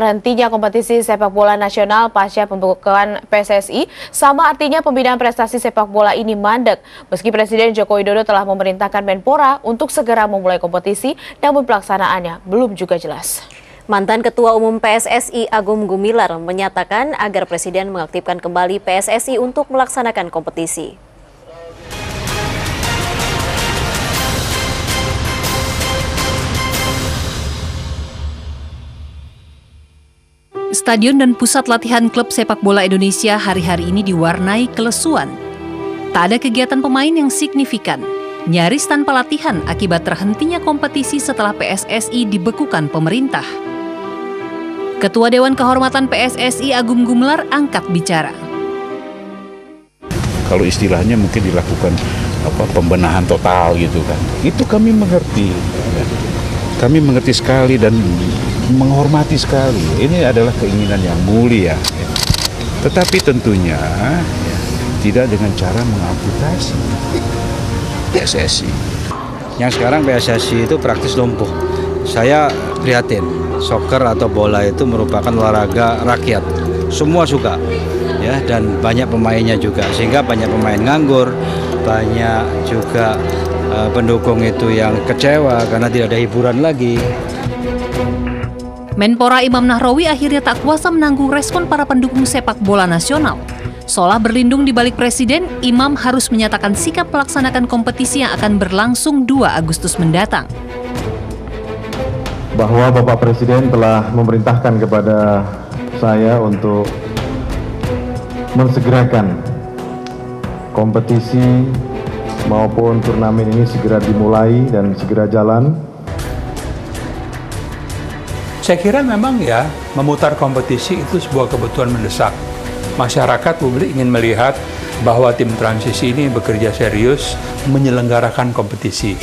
Terhentinya kompetisi sepak bola nasional pasca pembukaan PSSI sama artinya pembinaan prestasi sepak bola ini mandek. Meski Presiden Joko Widodo telah memerintahkan Menpora untuk segera memulai kompetisi, namun pelaksanaannya belum juga jelas. Mantan Ketua Umum PSSI Agung Gumilar menyatakan agar Presiden mengaktifkan kembali PSSI untuk melaksanakan kompetisi. Stadion dan pusat latihan klub sepak bola Indonesia hari-hari ini diwarnai kelesuan. Tak ada kegiatan pemain yang signifikan, nyaris tanpa latihan akibat terhentinya kompetisi setelah PSSI dibekukan pemerintah. Ketua Dewan Kehormatan PSSI Agung Gumelar angkat bicara. Kalau istilahnya mungkin dilakukan apa pembenahan total gitu kan. Itu kami mengerti. Kami mengerti sekali dan menghormati sekali. Ini adalah keinginan yang mulia. Ya. Tetapi tentunya ya, tidak dengan cara mengamputasi PSSI. Yang sekarang PSSI itu praktis lumpuh. Saya prihatin. Soccer atau bola itu merupakan olahraga rakyat. Semua suka. Ya, dan banyak pemainnya juga sehingga banyak pemain nganggur, banyak juga uh, pendukung itu yang kecewa karena tidak ada hiburan lagi. Menpora Imam Nahrawi akhirnya tak kuasa menanggung respon para pendukung sepak bola nasional. Seolah berlindung di balik presiden, Imam harus menyatakan sikap melaksanakan kompetisi yang akan berlangsung 2 Agustus mendatang. Bahwa Bapak Presiden telah memerintahkan kepada saya untuk mensegerakan kompetisi maupun turnamen ini segera dimulai dan segera jalan saya kira memang ya memutar kompetisi itu sebuah kebutuhan mendesak. Masyarakat publik ingin melihat bahwa tim transisi ini bekerja serius menyelenggarakan kompetisi.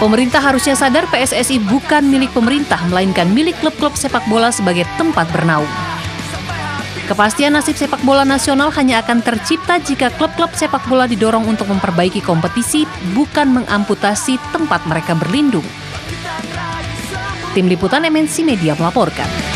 Pemerintah harusnya sadar PSSI bukan milik pemerintah, melainkan milik klub-klub sepak bola sebagai tempat bernaung. Kepastian nasib sepak bola nasional hanya akan tercipta jika klub-klub sepak bola didorong untuk memperbaiki kompetisi, bukan mengamputasi tempat mereka berlindung. Tim Liputan MNC Media melaporkan.